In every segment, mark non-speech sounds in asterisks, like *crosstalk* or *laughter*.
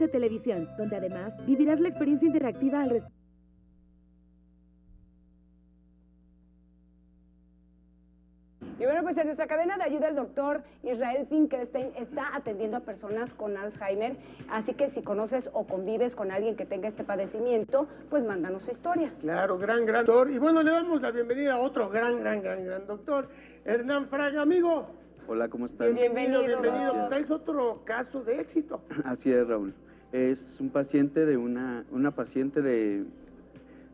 de televisión, donde además vivirás la experiencia interactiva al respecto. Y bueno, pues en nuestra cadena de ayuda el doctor Israel Finkelstein está atendiendo a personas con Alzheimer, así que si conoces o convives con alguien que tenga este padecimiento, pues mándanos su historia. Claro, gran, gran doctor. Y bueno, le damos la bienvenida a otro gran, gran, gran, gran doctor, Hernán Fraga, amigo. Hola, ¿cómo están? Bienvenido. Bienvenido. Gracias. Traes otro caso de éxito. Así es, Raúl. Es un paciente de una, una paciente de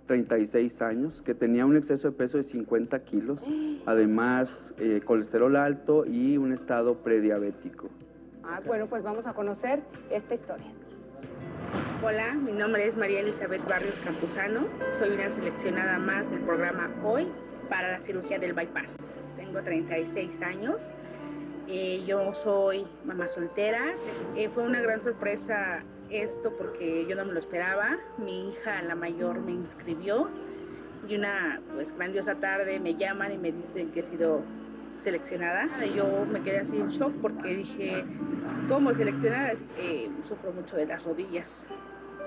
36 años que tenía un exceso de peso de 50 kilos, *gasps* además eh, colesterol alto y un estado prediabético. Ah, bueno, pues vamos a conocer esta historia. Hola, mi nombre es María Elizabeth Barrios Campuzano. Soy una seleccionada más del programa Hoy para la cirugía del bypass. Tengo 36 años. Eh, yo soy mamá soltera. Eh, fue una gran sorpresa esto porque yo no me lo esperaba. Mi hija, la mayor, me inscribió y una pues grandiosa tarde me llaman y me dicen que he sido seleccionada. Yo me quedé así en shock porque dije, ¿cómo seleccionada? Eh, sufro mucho de las rodillas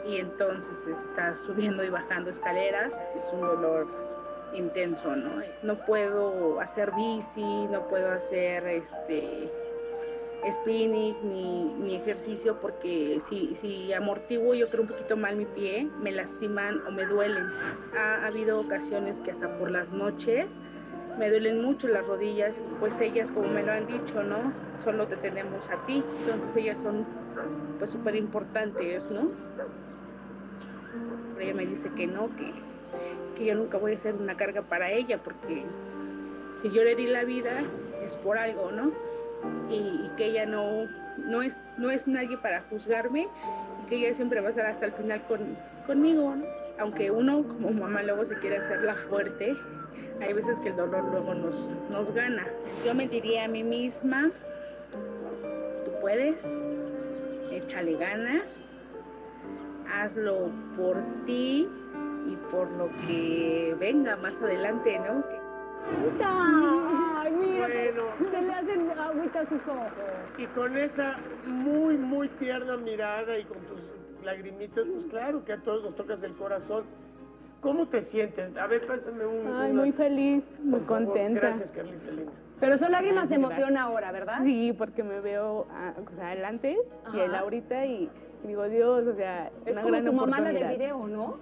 y entonces estar subiendo y bajando escaleras es un dolor intenso, ¿no? No puedo hacer bici, no puedo hacer este spinning ni, ni ejercicio porque si, si amortiguo yo creo un poquito mal mi pie, me lastiman o me duelen. Ha, ha habido ocasiones que hasta por las noches me duelen mucho las rodillas, pues ellas como me lo han dicho, ¿no? Solo te tenemos a ti, entonces ellas son pues súper importantes, ¿no? Pero ella me dice que no, que, que yo nunca voy a ser una carga para ella, porque si yo le di la vida es por algo, ¿no? Y, que ella no, no, es, no es nadie para juzgarme, y que ella siempre va a estar hasta el final con, conmigo, ¿no? Aunque uno como mamá luego se quiere hacerla fuerte, hay veces que el dolor luego nos, nos gana. Yo me diría a mí misma, tú puedes, échale ganas, hazlo por ti y por lo que venga más adelante, ¿no? ¡Ay, mira! Bueno. Se le hacen agüita a sus ojos. Y con esa muy, muy tierna mirada y con tus lagrimitas, pues claro que a todos nos tocas el corazón. ¿Cómo te sientes? A ver, pásame un... Ay, una- muy feliz, muy por favor. contenta. Gracias, Carlita linda. Pero son lágrimas de emoción ahora, ¿verdad? Sí, porque me veo ah, o sea, el antes y el Ajá. ahorita y digo, Dios, o sea, Es una como gran tu mamá la del oportunidad. video, ¿no?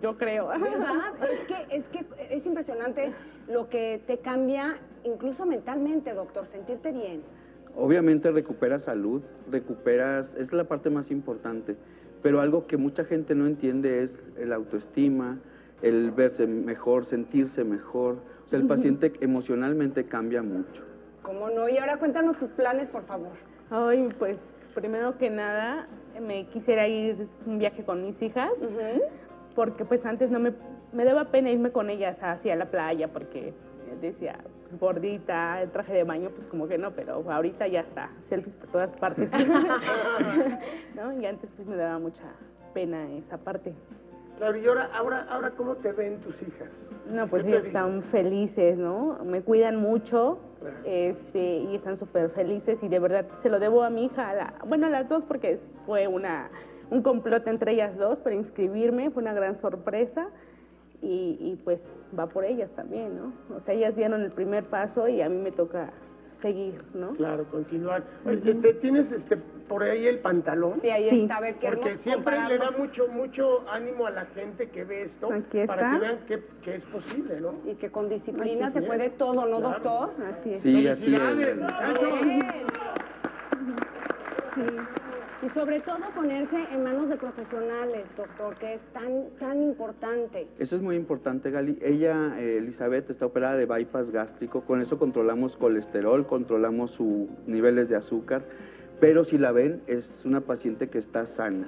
Yo creo. ¿Verdad? *laughs* Es que, es que es impresionante lo que te cambia, incluso mentalmente, doctor, sentirte bien. Obviamente recuperas salud, recuperas, es la parte más importante, pero algo que mucha gente no entiende es el autoestima, el verse mejor, sentirse mejor. O sea, el paciente emocionalmente cambia mucho. ¿Cómo no? Y ahora cuéntanos tus planes, por favor. Ay, pues primero que nada me quisiera ir un viaje con mis hijas porque pues antes no me, me daba pena irme con ellas hacia la playa porque decía, pues gordita, el traje de baño, pues como que no, pero ahorita ya está, selfies por todas partes. *laughs* *laughs* ¿No? Y antes pues me daba mucha pena esa parte. Claro, y ahora, ahora, ahora ¿cómo te ven tus hijas? No, pues ¿Qué te ellas están felices, ¿no? Me cuidan mucho Claro. este, y están súper felices y de verdad se lo debo a mi hija, a la- bueno, a las dos porque fue una, un complot entre ellas dos para inscribirme, fue una gran sorpresa y, y pues va por ellas también, ¿no? O sea, ellas dieron el primer paso y a mí me toca seguir, ¿no? Claro, continuar. Oye, ¿te tienes este, por ahí el pantalón? Sí, ahí Sí. está, a ver, Porque queremos siempre le da mucho, mucho ánimo a la gente que ve esto Aquí para que vean que, que es posible, ¿no? Y que con disciplina Aquí se puede todo, ¿no, Claro. doctor? Así es. Sí, así Felicidades, es. Sí. Y sobre todo ponerse en manos de profesionales, doctor, que es tan, tan importante. Eso es muy importante, Gali. Ella, eh, Elizabeth, está operada de bypass gástrico. Con eso controlamos colesterol, controlamos sus niveles de azúcar. Pero si la ven, es una paciente que está sana.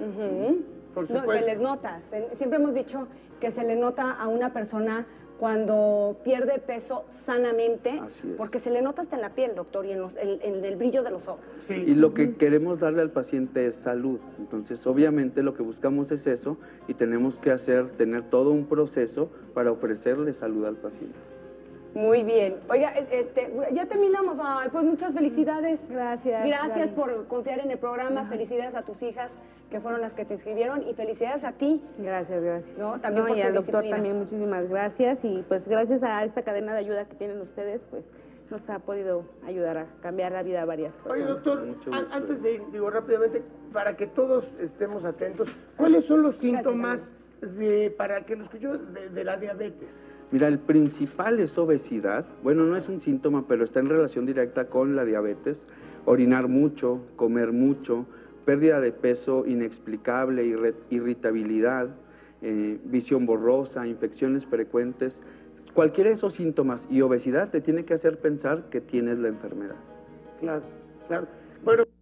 Por No, se les nota. se- siempre hemos dicho que se le nota a una persona cuando pierde peso sanamente, porque se le nota hasta en la piel, doctor, y en, los- en- en el brillo de los ojos. Sí. Y lo que queremos darle al paciente es salud. Entonces, obviamente lo que buscamos es eso y tenemos que hacer, tener todo un proceso para ofrecerle salud al paciente. Muy bien. Oiga, este, ya terminamos. Ay, pues muchas felicidades. Gracias. Gracias Gaby. por confiar en el programa. Felicidades a tus hijas que fueron las que te inscribieron y felicidades a ti. Gracias, gracias. No, también por y tu al doctor también muchísimas gracias y pues gracias a esta cadena de ayuda que tienen ustedes, pues nos ha podido ayudar a cambiar la vida a varias Oye, personas. doctor, an- gusto. antes de ir, digo rápidamente, para que todos estemos atentos, ¿cuáles son los síntomas de, para que lo escucho, de, de la diabetes? Mira, el principal es obesidad. Bueno, no es un síntoma, pero está en relación directa con la diabetes. Orinar mucho, comer mucho, pérdida de peso inexplicable, irritabilidad, eh, visión borrosa, infecciones frecuentes. Cualquiera de esos síntomas y obesidad te tiene que hacer pensar que tienes la enfermedad. Claro, claro. Bueno.